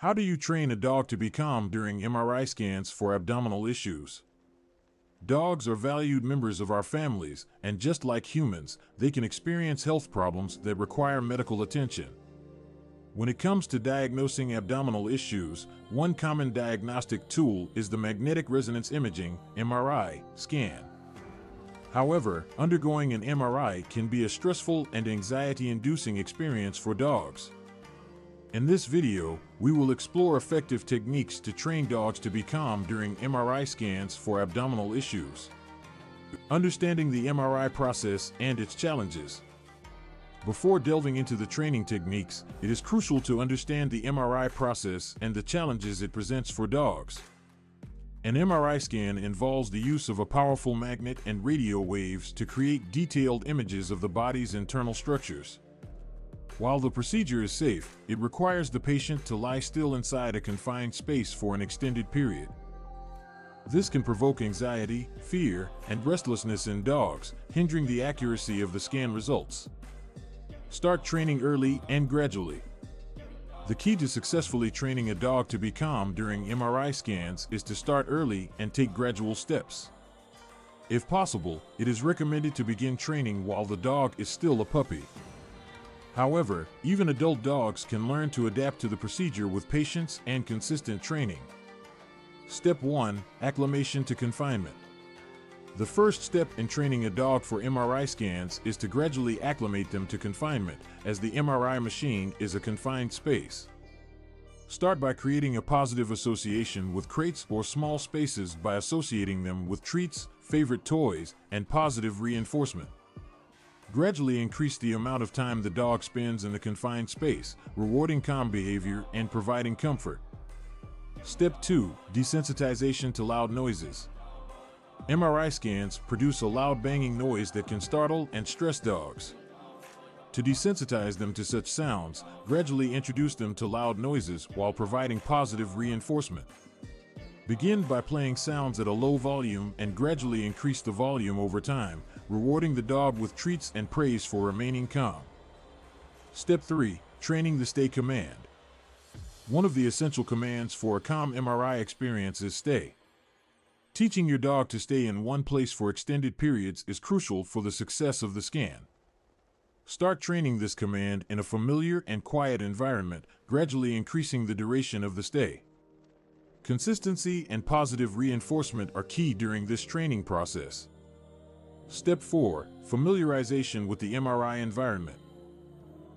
How do you train a dog to be calm during MRI scans for abdominal issues? Dogs are valued members of our families, and just like humans, they can experience health problems that require medical attention. When it comes to diagnosing abdominal issues, one common diagnostic tool is the magnetic resonance imaging MRI scan. However, undergoing an MRI can be a stressful and anxiety-inducing experience for dogs. In this video, we will explore effective techniques to train dogs to be calm during MRI scans for abdominal issues. Understanding the MRI process and its challenges. Before delving into the training techniques, it is crucial to understand the MRI process and the challenges it presents for dogs. An MRI scan involves the use of a powerful magnet and radio waves to create detailed images of the body's internal structures. While the procedure is safe, it requires the patient to lie still inside a confined space for an extended period. This can provoke anxiety, fear, and restlessness in dogs, hindering the accuracy of the scan results. Start training early and gradually. The key to successfully training a dog to be calm during MRI scans is to start early and take gradual steps. If possible, it is recommended to begin training while the dog is still a puppy. However, even adult dogs can learn to adapt to the procedure with patience and consistent training. Step 1 Acclimation to confinement. The first step in training a dog for MRI scans is to gradually acclimate them to confinement, as the MRI machine is a confined space. Start by creating a positive association with crates or small spaces by associating them with treats, favorite toys, and positive reinforcement. Gradually increase the amount of time the dog spends in the confined space, rewarding calm behavior and providing comfort. Step 2 Desensitization to loud noises. MRI scans produce a loud banging noise that can startle and stress dogs. To desensitize them to such sounds, gradually introduce them to loud noises while providing positive reinforcement. Begin by playing sounds at a low volume and gradually increase the volume over time, rewarding the dog with treats and praise for remaining calm. Step 3 Training the Stay Command. One of the essential commands for a calm MRI experience is stay. Teaching your dog to stay in one place for extended periods is crucial for the success of the scan. Start training this command in a familiar and quiet environment, gradually increasing the duration of the stay. Consistency and positive reinforcement are key during this training process. Step 4 Familiarization with the MRI environment.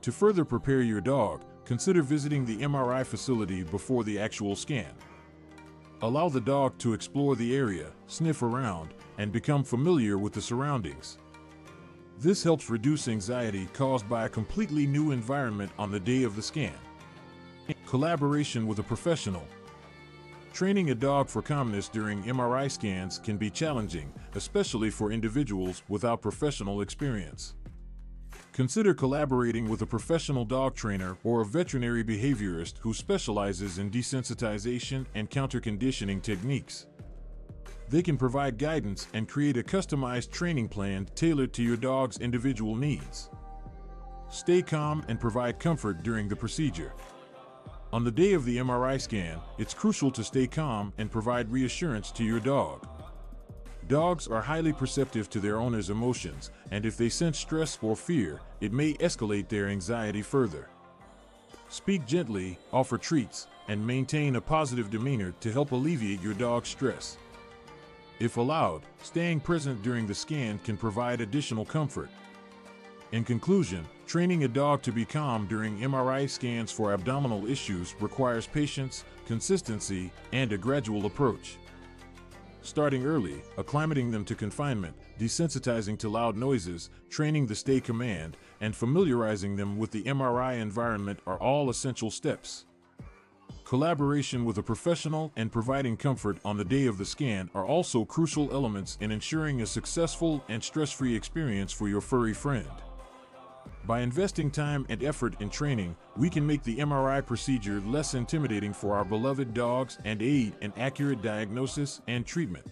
To further prepare your dog, consider visiting the MRI facility before the actual scan. Allow the dog to explore the area, sniff around, and become familiar with the surroundings. This helps reduce anxiety caused by a completely new environment on the day of the scan. Collaboration with a professional. Training a dog for calmness during MRI scans can be challenging, especially for individuals without professional experience. Consider collaborating with a professional dog trainer or a veterinary behaviorist who specializes in desensitization and counter-conditioning techniques. They can provide guidance and create a customized training plan tailored to your dog's individual needs. Stay calm and provide comfort during the procedure. On the day of the MRI scan, it's crucial to stay calm and provide reassurance to your dog. Dogs are highly perceptive to their owner's emotions, and if they sense stress or fear, it may escalate their anxiety further. Speak gently, offer treats, and maintain a positive demeanor to help alleviate your dog's stress. If allowed, staying present during the scan can provide additional comfort. In conclusion, training a dog to be calm during MRI scans for abdominal issues requires patience, consistency, and a gradual approach. Starting early, acclimating them to confinement, desensitizing to loud noises, training the stay command, and familiarizing them with the MRI environment are all essential steps. Collaboration with a professional and providing comfort on the day of the scan are also crucial elements in ensuring a successful and stress-free experience for your furry friend. By investing time and effort in training, we can make the MRI procedure less intimidating for our beloved dogs and aid in accurate diagnosis and treatment.